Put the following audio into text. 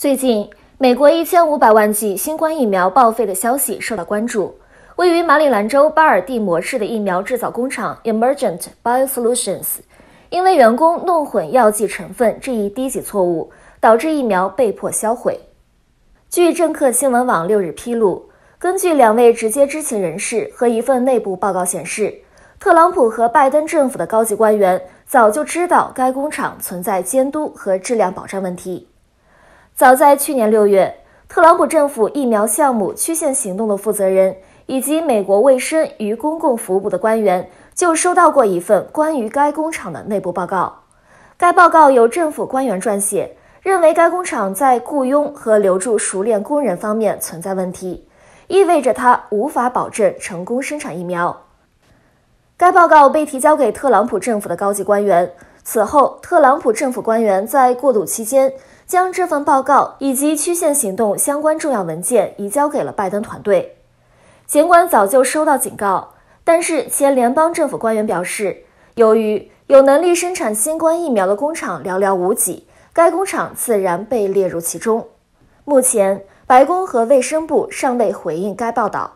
最近，美国一千五百万剂新冠疫苗报废的消息受到关注。位于马里兰州巴尔的摩市的疫苗制造工厂 Emergent Biosolutions，因为员工弄混药剂成分这一低级错误，导致疫苗被迫销毁。据政客新闻网六日披露，根据两位直接知情人士和一份内部报告显示，特朗普和拜登政府的高级官员早就知道该工厂存在监督和质量保障问题。早在去年六月，特朗普政府疫苗项目曲线行动的负责人以及美国卫生与公共服务部的官员就收到过一份关于该工厂的内部报告。该报告由政府官员撰写，认为该工厂在雇佣和留住熟练工人方面存在问题，意味着它无法保证成功生产疫苗。该报告被提交给特朗普政府的高级官员。此后，特朗普政府官员在过渡期间将这份报告以及曲线行动相关重要文件移交给了拜登团队。尽管早就收到警告，但是前联邦政府官员表示，由于有能力生产新冠疫苗的工厂寥寥无几，该工厂自然被列入其中。目前，白宫和卫生部尚未回应该报道。